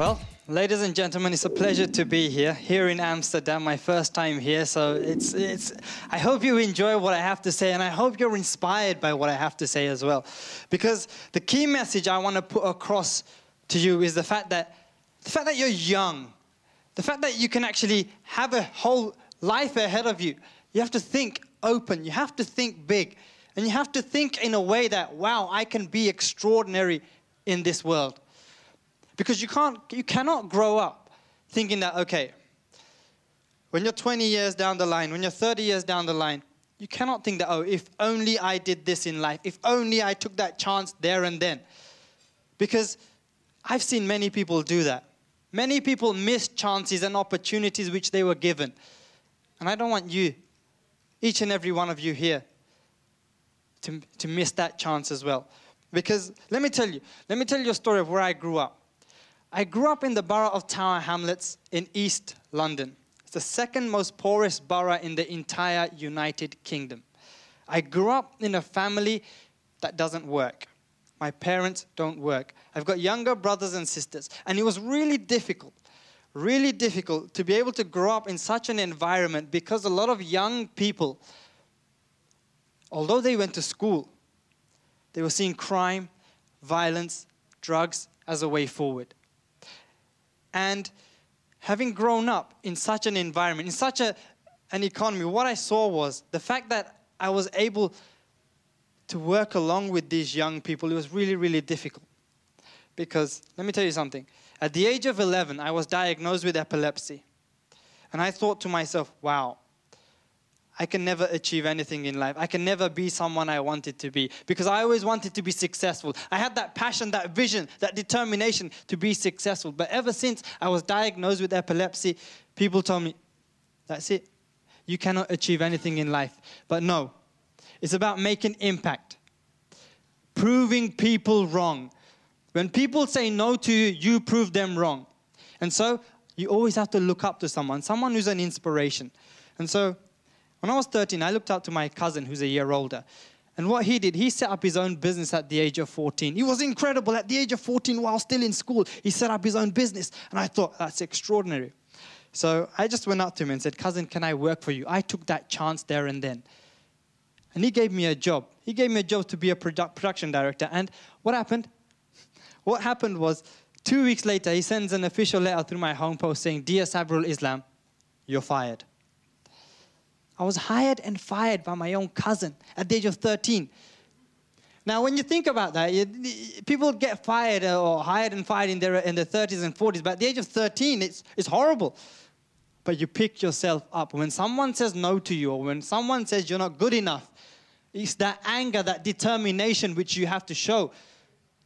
Well, ladies and gentlemen, it's a pleasure to be here, here in Amsterdam, my first time here. So it's, it's, I hope you enjoy what I have to say, and I hope you're inspired by what I have to say as well. Because the key message I want to put across to you is the fact that, the fact that you're young, the fact that you can actually have a whole life ahead of you. You have to think open, you have to think big, and you have to think in a way that, wow, I can be extraordinary in this world. Because you, can't, you cannot grow up thinking that, okay, when you're 20 years down the line, when you're 30 years down the line, you cannot think that, oh, if only I did this in life, if only I took that chance there and then. Because I've seen many people do that. Many people miss chances and opportunities which they were given. And I don't want you, each and every one of you here, to, to miss that chance as well. Because let me tell you, let me tell you a story of where I grew up. I grew up in the borough of Tower Hamlets in East London. It's the second most poorest borough in the entire United Kingdom. I grew up in a family that doesn't work. My parents don't work. I've got younger brothers and sisters. And it was really difficult, really difficult to be able to grow up in such an environment because a lot of young people, although they went to school, they were seeing crime, violence, drugs as a way forward. And having grown up in such an environment, in such a, an economy, what I saw was the fact that I was able to work along with these young people, it was really, really difficult. Because let me tell you something. At the age of 11, I was diagnosed with epilepsy. And I thought to myself, wow, I can never achieve anything in life. I can never be someone I wanted to be because I always wanted to be successful. I had that passion, that vision, that determination to be successful. But ever since I was diagnosed with epilepsy, people told me, that's it. You cannot achieve anything in life. But no, it's about making impact, proving people wrong. When people say no to you, you prove them wrong. And so you always have to look up to someone, someone who's an inspiration. And so when I was 13, I looked up to my cousin who's a year older. And what he did, he set up his own business at the age of 14. He was incredible. At the age of 14, while still in school, he set up his own business. And I thought, that's extraordinary. So I just went up to him and said, Cousin, can I work for you? I took that chance there and then. And he gave me a job. He gave me a job to be a produ- production director. And what happened? What happened was, two weeks later, he sends an official letter through my home post saying, Dear Sabirul Islam, you're fired. I was hired and fired by my own cousin at the age of 13. Now, when you think about that, you, people get fired or hired and fired in their, in their 30s and 40s, but at the age of 13, it's, it's horrible. But you pick yourself up. When someone says no to you, or when someone says you're not good enough, it's that anger, that determination which you have to show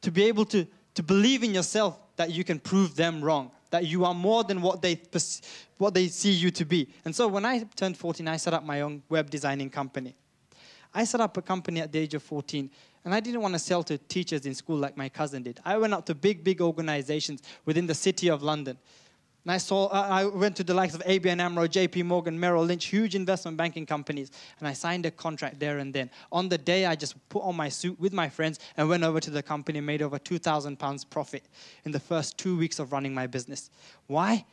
to be able to, to believe in yourself that you can prove them wrong, that you are more than what they, what they see you to be. And so when I turned 14, I set up my own web designing company. I set up a company at the age of 14, and I didn't want to sell to teachers in school like my cousin did. I went out to big, big organizations within the city of London. And I saw, uh, I went to the likes of ABN AMRO, JP Morgan, Merrill Lynch, huge investment banking companies, and I signed a contract there and then. On the day, I just put on my suit with my friends and went over to the company, made over 2,000 pounds profit in the first two weeks of running my business. Why?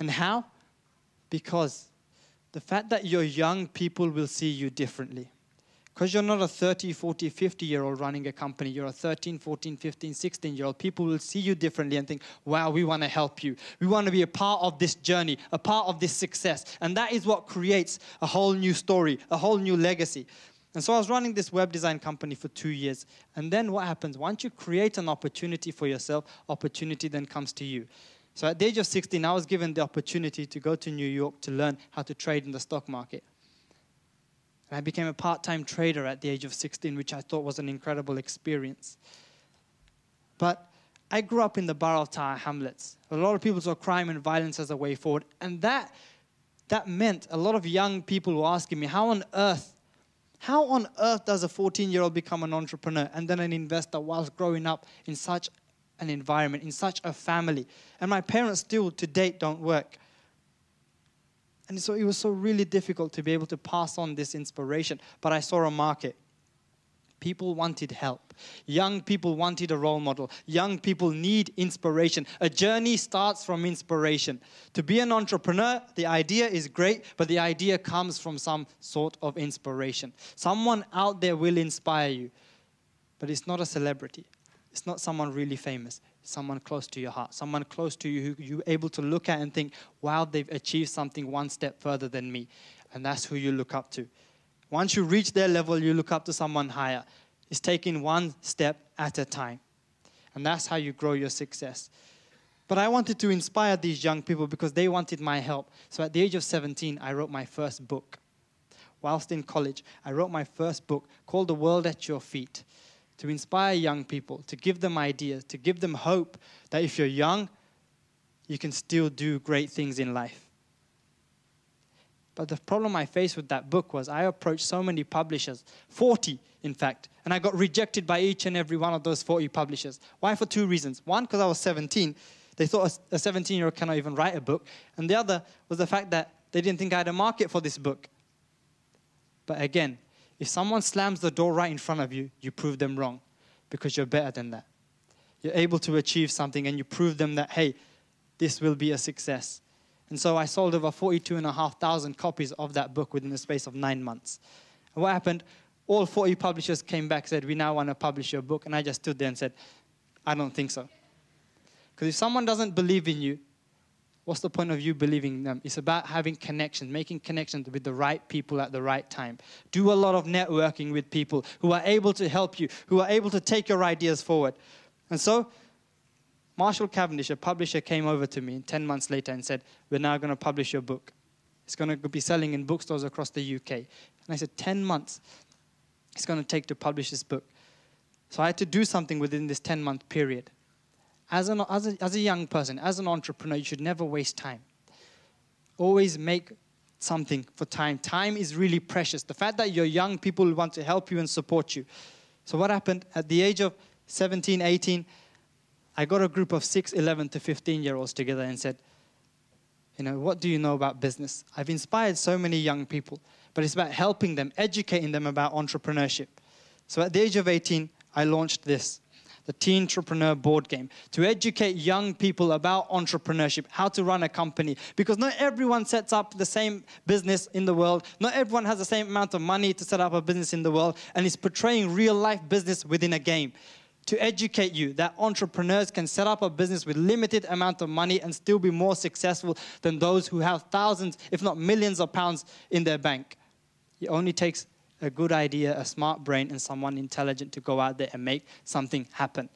And how? Because the fact that you're young, people will see you differently. Because you're not a 30, 40, 50 year old running a company. You're a 13, 14, 15, 16 year old. People will see you differently and think, wow, we want to help you. We want to be a part of this journey, a part of this success. And that is what creates a whole new story, a whole new legacy. And so I was running this web design company for two years. And then what happens? Once you create an opportunity for yourself, opportunity then comes to you. So at the age of 16, I was given the opportunity to go to New York to learn how to trade in the stock market. And I became a part time trader at the age of 16, which I thought was an incredible experience. But I grew up in the borough Tower Hamlets. A lot of people saw crime and violence as a way forward. And that, that meant a lot of young people were asking me, how on earth, how on earth does a 14 year old become an entrepreneur and then an investor whilst growing up in such an environment, in such a family? And my parents still to date don't work. And so it was so really difficult to be able to pass on this inspiration. But I saw a market. People wanted help. Young people wanted a role model. Young people need inspiration. A journey starts from inspiration. To be an entrepreneur, the idea is great, but the idea comes from some sort of inspiration. Someone out there will inspire you, but it's not a celebrity. It's not someone really famous. Someone close to your heart, someone close to you who you're able to look at and think, wow, they've achieved something one step further than me. And that's who you look up to. Once you reach their level, you look up to someone higher. It's taking one step at a time. And that's how you grow your success. But I wanted to inspire these young people because they wanted my help. So at the age of 17, I wrote my first book. Whilst in college, I wrote my first book called The World at Your Feet to inspire young people, to give them ideas, to give them hope that if you're young, you can still do great things in life. But the problem I faced with that book was I approached so many publishers, 40 in fact, and I got rejected by each and every one of those 40 publishers. Why? For two reasons. One, because I was 17. They thought a 17 year old cannot even write a book. And the other was the fact that they didn't think I had a market for this book. But again, if someone slams the door right in front of you, you prove them wrong because you're better than that. You're able to achieve something and you prove them that, hey, this will be a success. And so I sold over 42,500 copies of that book within the space of nine months. And what happened? All 40 publishers came back said, We now want to publish your book. And I just stood there and said, I don't think so. Because if someone doesn't believe in you, what's the point of you believing them? It's about having connections, making connections with the right people at the right time. Do a lot of networking with people who are able to help you, who are able to take your ideas forward. And so Marshall Cavendish, a publisher, came over to me 10 months later and said, We're now going to publish your book. It's going to be selling in bookstores across the UK. And I said, 10 months it's going to take to publish this book. So I had to do something within this 10 month period. As, an, as, a, as a young person, as an entrepreneur, you should never waste time. Always make something for time. Time is really precious. The fact that you're young, people want to help you and support you. So, what happened at the age of 17, 18, I got a group of 6, 11 to 15 year olds together and said, You know, what do you know about business? I've inspired so many young people, but it's about helping them, educating them about entrepreneurship. So at the age of 18, I launched this the Teen Entrepreneur board game to educate young people about entrepreneurship, how to run a company. Because not everyone sets up the same business in the world, not everyone has the same amount of money to set up a business in the world, and it's portraying real life business within a game. To educate you that entrepreneurs can set up a business with limited amount of money and still be more successful than those who have thousands if not millions of pounds in their bank. It only takes a good idea a smart brain and someone intelligent to go out there and make something happen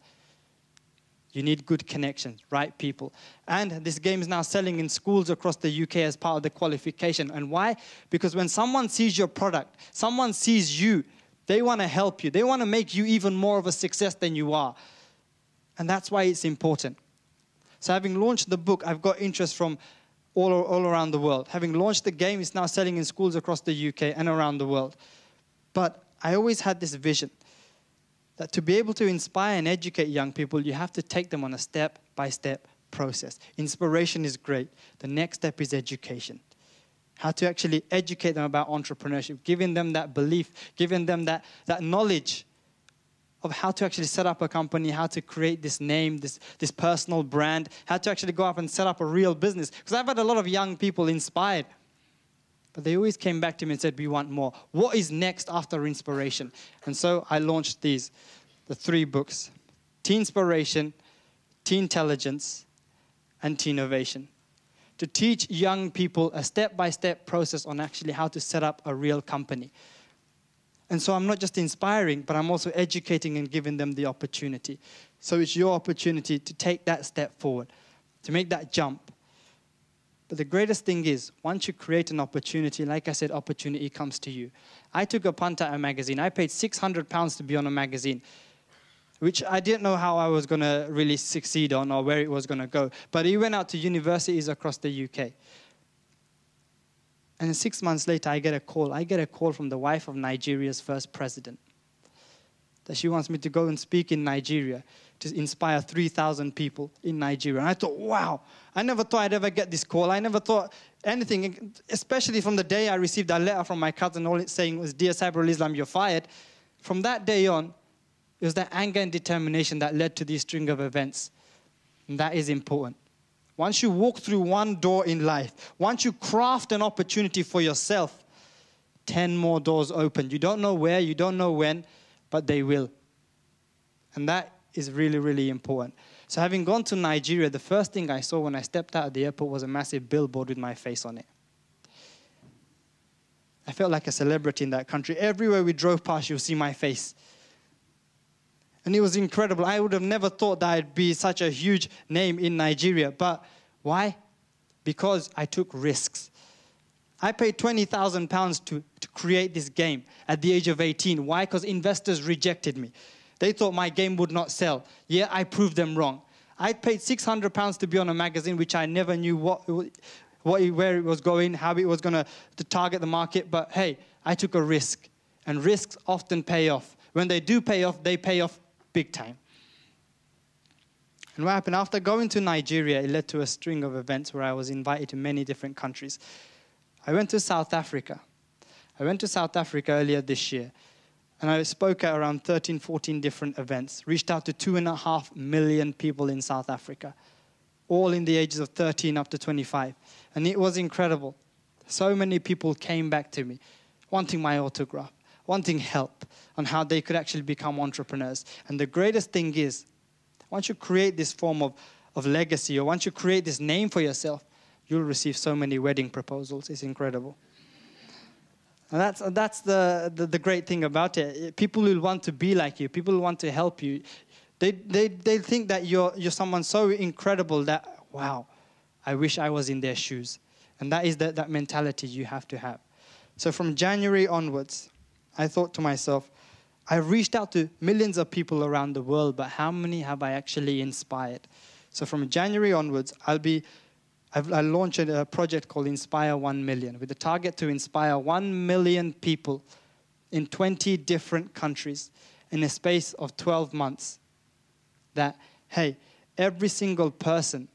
you need good connections, right people. And this game is now selling in schools across the UK as part of the qualification. And why? Because when someone sees your product, someone sees you, they want to help you. They want to make you even more of a success than you are. And that's why it's important. So, having launched the book, I've got interest from all, all around the world. Having launched the game, it's now selling in schools across the UK and around the world. But I always had this vision that to be able to inspire and educate young people, you have to take them on a step by step process. Inspiration is great, the next step is education how to actually educate them about entrepreneurship, giving them that belief, giving them that, that knowledge of how to actually set up a company, how to create this name, this, this personal brand, how to actually go up and set up a real business. Because I've had a lot of young people inspired, but they always came back to me and said, We want more. What is next after inspiration? And so I launched these, the three books Teen Inspiration, Teen Intelligence, and Teen Innovation to teach young people a step by step process on actually how to set up a real company. And so I'm not just inspiring, but I'm also educating and giving them the opportunity. So it's your opportunity to take that step forward, to make that jump. But the greatest thing is, once you create an opportunity, like I said, opportunity comes to you. I took a punt at a magazine. I paid 600 pounds to be on a magazine which I didn't know how I was going to really succeed on or where it was going to go. But he went out to universities across the UK. And six months later, I get a call. I get a call from the wife of Nigeria's first president that she wants me to go and speak in Nigeria to inspire 3,000 people in Nigeria. And I thought, wow, I never thought I'd ever get this call. I never thought anything, especially from the day I received that letter from my cousin, all it saying was, Dear Sabirul Islam, you're fired from that day on, it was that anger and determination that led to this string of events. And that is important. Once you walk through one door in life, once you craft an opportunity for yourself, 10 more doors open. You don't know where, you don't know when, but they will. And that is really, really important. So, having gone to Nigeria, the first thing I saw when I stepped out of the airport was a massive billboard with my face on it. I felt like a celebrity in that country. Everywhere we drove past, you'll see my face. And it was incredible. I would have never thought that I'd be such a huge name in Nigeria. But why? Because I took risks. I paid 20,000 pounds to, create this game at the age of 18. Why? Because investors rejected me. They thought my game would not sell. Yeah, I proved them wrong. I paid 600 pounds to be on a magazine which I never knew what, what, where it was going, how it was going to target the market. But hey, I took a risk. And risks often pay off. When they do pay off, they pay off big time. And what happened after going to Nigeria, it led to a string of events where I was invited to many different countries. I went to South Africa. I went to South Africa earlier this year, and I spoke at around 13, 14 different events, reached out to two and a half million people in South Africa, all in the ages of 13 up to 25. And it was incredible. So many people came back to me wanting my autograph, wanting help on how they could actually become entrepreneurs. And the greatest thing is, once you create this form of, of legacy, or once you create this name for yourself, you'll receive so many wedding proposals. It's incredible. And that's, uh, that's the, the, the, great thing about it. People will want to be like you, people will want to help you. They, they, they think that you're, you're someone so incredible that, wow, I wish I was in their shoes. And that is the, that mentality you have to have. So from January onwards, I thought to myself, I've reached out to millions of people around the world, but how many have I actually inspired? So from January onwards, I'll be I've, I launched a project called Inspire 1 Million with the target to inspire 1 million people in 20 different countries in a space of 12 months. That, hey, every single person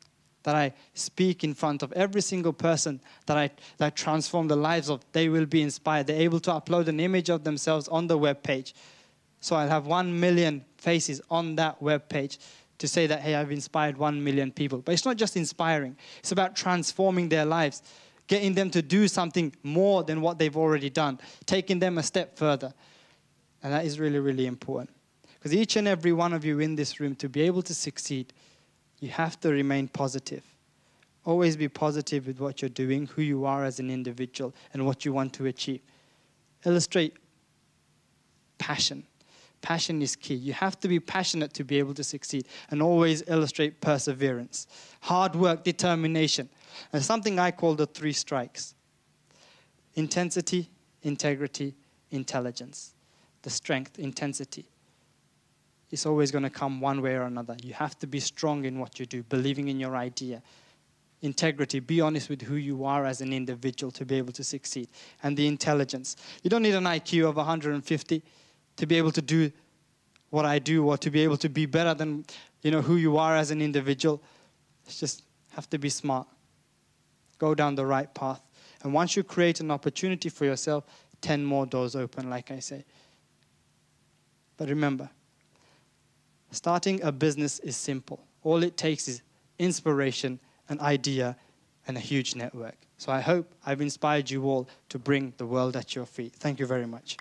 that I speak in front of, every single person that I, that I transform the lives of, they will be inspired. They're able to upload an image of themselves on the web page. So I'll have 1 million faces on that web page to say that, hey, I've inspired one million people. But it's not just inspiring, it's about transforming their lives, getting them to do something more than what they've already done, taking them a step further. And that is really, really important. Because each and every one of you in this room, to be able to succeed, you have to remain positive. Always be positive with what you're doing, who you are as an individual, and what you want to achieve. Illustrate passion Passion is key. You have to be passionate to be able to succeed and always illustrate perseverance, hard work, determination. And something I call the three strikes intensity, integrity, intelligence. The strength, intensity. It's always going to come one way or another. You have to be strong in what you do, believing in your idea. Integrity, be honest with who you are as an individual to be able to succeed. And the intelligence. You don't need an IQ of 150 to be able to do what I do or to be able to be better than you know who you are as an individual. It's just have to be smart. Go down the right path. And once you create an opportunity for yourself, 10 more doors open, like I say. But remember, starting a business is simple. All it takes is inspiration, an idea, and a huge network. So I hope I've inspired you all to bring the world at your feet. Thank you very much.